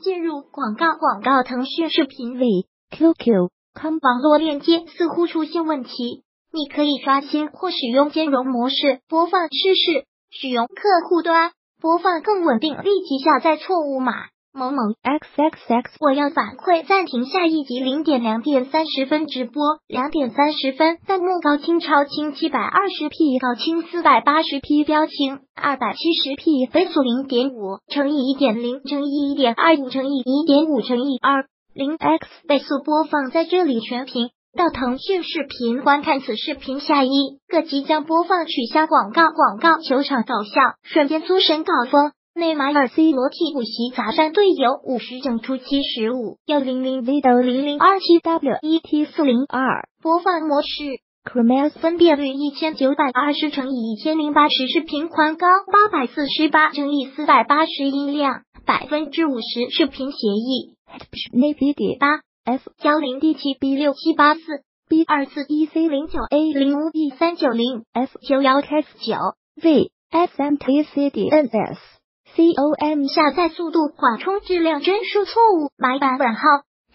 进入广告广告，腾讯视频里 QQ 看网络链接似乎出现问题，你可以刷新或使用兼容模式播放试试，使用客户端播放更稳定。立即下载错误码。某某 x x x，我要反馈暂停下一集零点两点三十分直播，两点三十分弹幕高清超清七百二十 P 高清四百八十 P 标清二百七十 P 倍速零点五乘以一点零乘以一点二五乘以一点五乘以二零 x 倍速播放在这里全屏。到腾讯视频观看此视频下一个即将播放取消广告广告球场搞笑瞬间出神搞疯。内马尔 C 罗替补席砸伤队友，五十整出七十五幺零零 V 的零零二七 W E T 四零二播放模式，Chromes 分辨率一千九百二十乘以一千零八十视频宽高八百四十八乘以四百八十音量百分之五十视频协议。内 V 点八 F 幺零 D 七 B 六七八四 B 二四一 C 零九 A 零五 B 三九零 F 九幺 X 九 V S M T C D N S com 下载速度缓冲质量帧数错误，买版本号。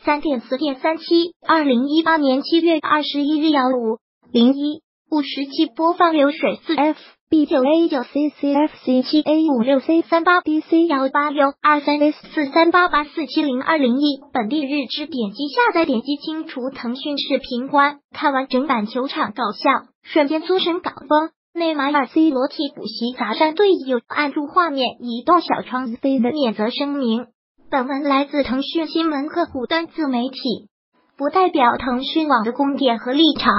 三点四点三七，二零一八年七月二十一日幺五。零一五十七播放流水四 f b 九 a 九 c c f c 七 a 五六 c 三八 b c 幺八六。二三 s 四三八八四七零二零一本地日志点击下载，点击清除腾讯视频观看完整版球场搞笑瞬间出神搞疯。内马尔 C 罗替补席砸伤队友，按住画面移动小窗飞的免责声明。本文来自腾讯新闻客户端自媒体，不代表腾讯网的观点和立场。